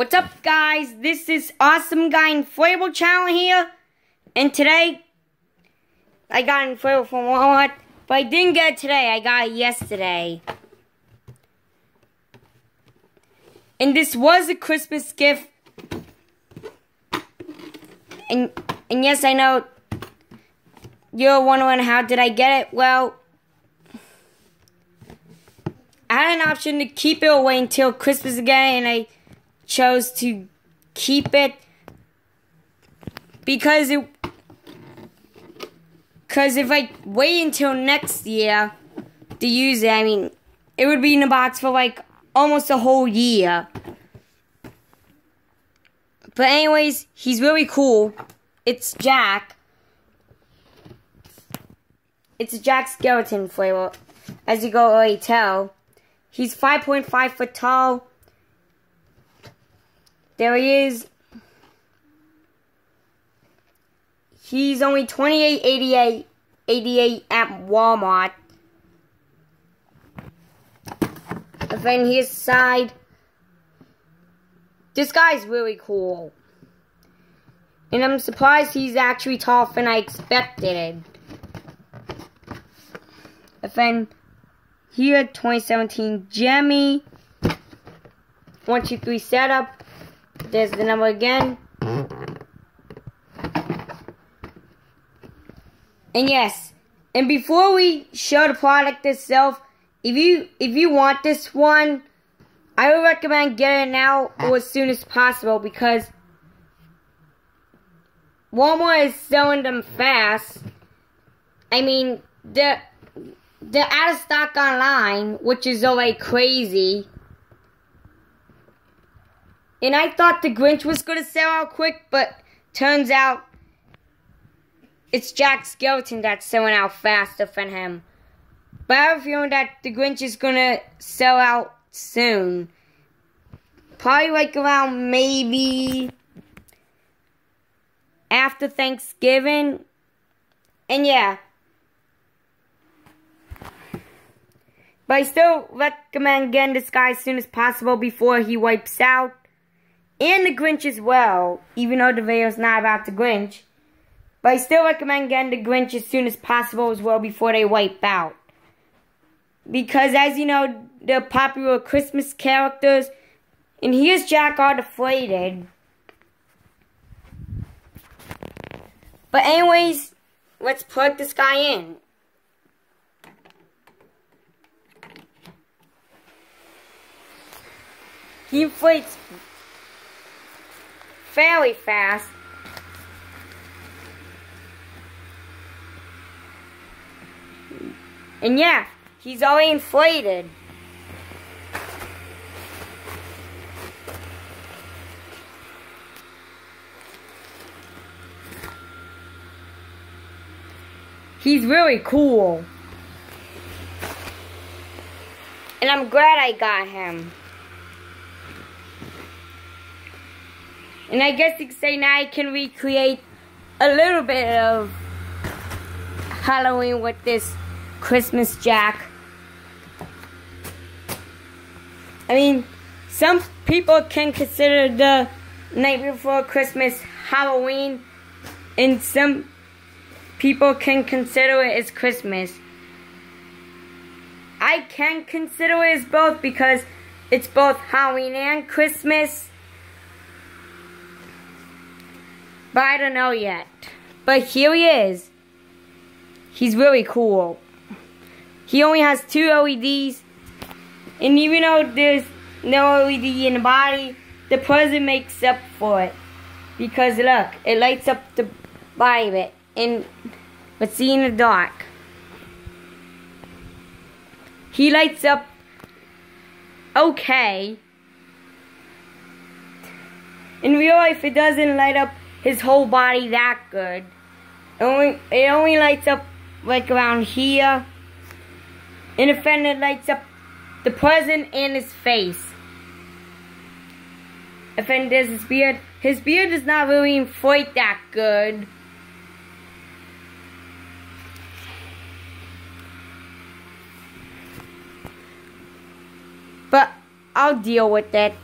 What's up, guys? This is Awesome Guy Inflatable Channel here. And today, I got inflatable from Walmart. But I didn't get it today. I got it yesterday. And this was a Christmas gift. And, and yes, I know you're wondering how did I get it? Well, I had an option to keep it away until Christmas again, and I chose to keep it because it because if I wait until next year to use it, I mean, it would be in the box for like almost a whole year. But anyways, he's really cool. It's Jack. It's a Jack Skellington flavor, as you go already tell. He's 5.5 foot tall. There he is. He's only 28.88 88 at Walmart. And then his side. This guy's really cool. And I'm surprised he's actually taller than I expected. And then here, 2017 Gemmy. 123 setup. There's the number again. And yes, and before we show the product itself, if you if you want this one, I would recommend getting it now or as soon as possible because Walmart is selling them fast. I mean, they're, they're out of stock online, which is already crazy. And I thought the Grinch was going to sell out quick, but turns out it's Jack Skellington that's selling out faster than him. But I have a feeling that the Grinch is gonna sell out soon. Probably like around maybe after Thanksgiving. And yeah. But I still recommend getting this guy as soon as possible before he wipes out. And the Grinch as well, even though the video's not about the Grinch. But I still recommend getting the Grinch as soon as possible as well before they wipe out. Because as you know, they're popular Christmas characters. And here's Jack all deflated. But anyways, let's plug this guy in. He inflates fairly fast. And yeah, he's already inflated. He's really cool. And I'm glad I got him. And I guess you could say now I can recreate a little bit of Halloween with this Christmas Jack. I mean, some people can consider the night before Christmas Halloween, and some people can consider it as Christmas. I can consider it as both because it's both Halloween and Christmas. But I don't know yet. But here he is. He's really cool. He only has two LEDs. And even though there's no LED in the body, the present makes up for it. Because look, it lights up the body of it. And but see in the dark. He lights up okay. In real life, it doesn't light up his whole body that good. It only, it only lights up like around here and the fender lights up the present and his face. Then there's his beard. His beard is not really inflate that good. But I'll deal with it.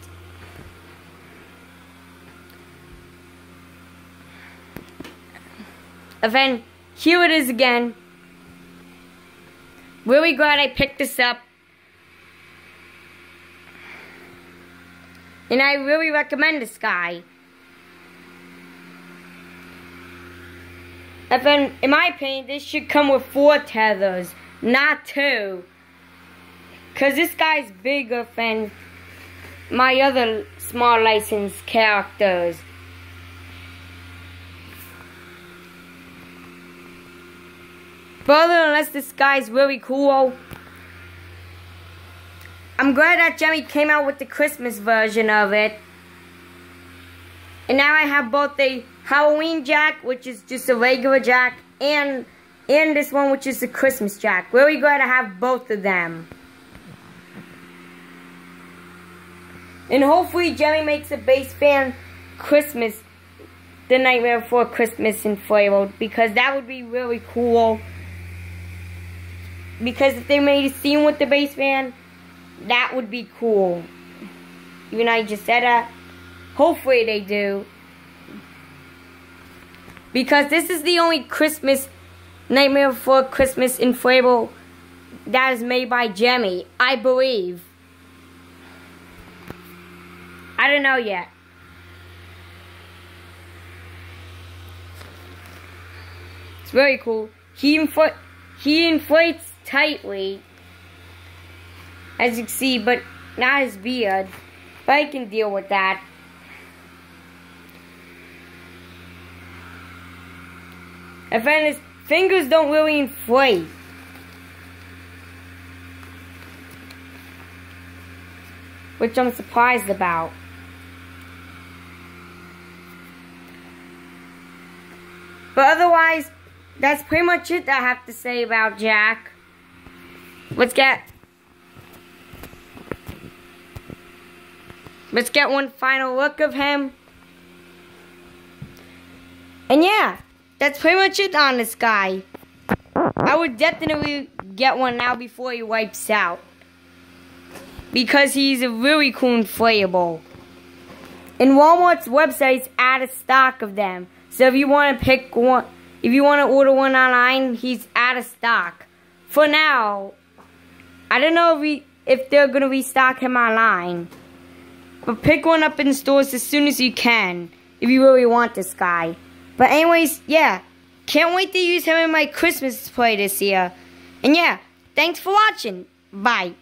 Then here it is again. Really glad I picked this up. And I really recommend this guy. And then, in my opinion, this should come with four tethers, not two. Because this guy's bigger than my other small licensed characters. But unless this guy's really cool, I'm glad that Gemmy came out with the Christmas version of it. And now I have both the Halloween Jack, which is just a regular Jack, and and this one, which is the Christmas Jack. Really glad to have both of them. And hopefully Gemmy makes a base fan Christmas, the Nightmare Before Christmas inflatable, because that would be really cool. Because if they made a scene with the base fan, that would be cool. Even I just said that. Hopefully they do. Because this is the only Christmas Nightmare Before Christmas inflatable that is made by Gemmy, I believe. I don't know yet. It's very cool. He infl he inflates tightly, as you can see, but not his beard. But I can deal with that. And then his fingers don't really inflate. Which I'm surprised about. But otherwise, that's pretty much it I have to say about Jack. Let's get... Let's get one final look of him. And yeah, that's pretty much it on this guy. I would definitely get one now before he wipes out. Because he's a really cool inflatable. And Walmart's website's out of stock of them. So if you want to pick one, if you want to order one online, he's out of stock. For now, I don't know if, we, if they're going to restock him online. But pick one up in stores as soon as you can, if you really want this guy. But anyways, yeah, can't wait to use him in my Christmas play this year. And yeah, thanks for watching. Bye.